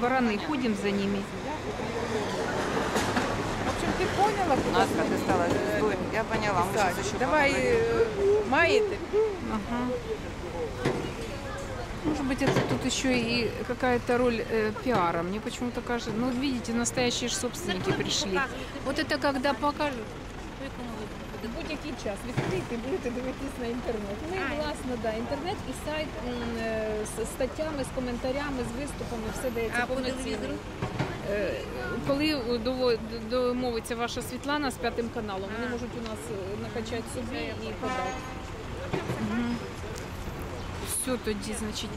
Бараны, ходим за ними. В общем, ти поняла, куди Наска, ти стала звездой. Я поняла, ми Так, зараз ще давай, поговоримо. е, маєте? Ага. Может быть, это тут еще и какая-то роль э, пиара. Мне почему-то кажется, ну, видите, настоящие собственники пришли. Вот это когда покажут. Будь-який час відкрийте і будете дивитись на інтернет. Ну і власне, да, інтернет і сайт м, е, з статтями, з коментарями, з виступами, все дається А по повноцінно. телевізору? Е, Коли дово- домовиться ваша Світлана з п'ятим каналом, вони можуть у нас е, накачати собі і подати. Все тоді, значить,